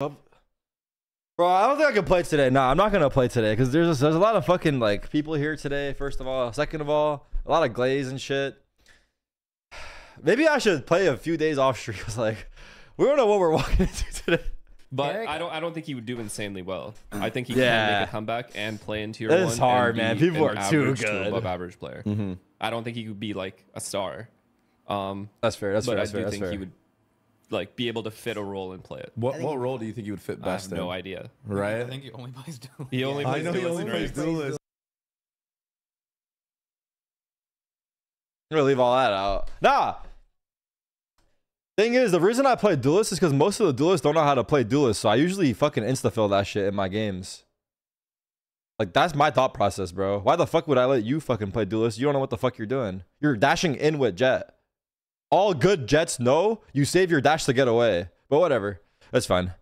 Bro, I don't think I can play today. Nah, I'm not gonna play today because there's there's a lot of fucking like people here today. First of all, second of all, a lot of glaze and shit. Maybe I should play a few days off stream because like we don't know what we're walking into today. But Eric- I don't. I don't think he would do insanely well. I think he Yeah. can make a comeback and play in tier It's one. and hard, man. People are too average to good. above average player. Mm-hmm. I don't think he could be like a star. Um, That's fair. That's but fair. I That's fair. do That's think fair. he would like be able to fit a role and play it. What what he- role do you think you would fit I best have no in? idea. Right? I think he only plays duel. He only I plays know he only right? plays duelist. I'm gonna leave all that out. Nah. Thing is, the reason I play duelist is because most of the duelists don't know how to play duelist, so I usually fucking insta fill that shit in my games. Like that's my thought process, bro. Why the fuck would I let you fucking play duelist? You don't know what the fuck you're doing. You're dashing in with Jett. All good Jetts know you save your dash to get away. But whatever. That's fine.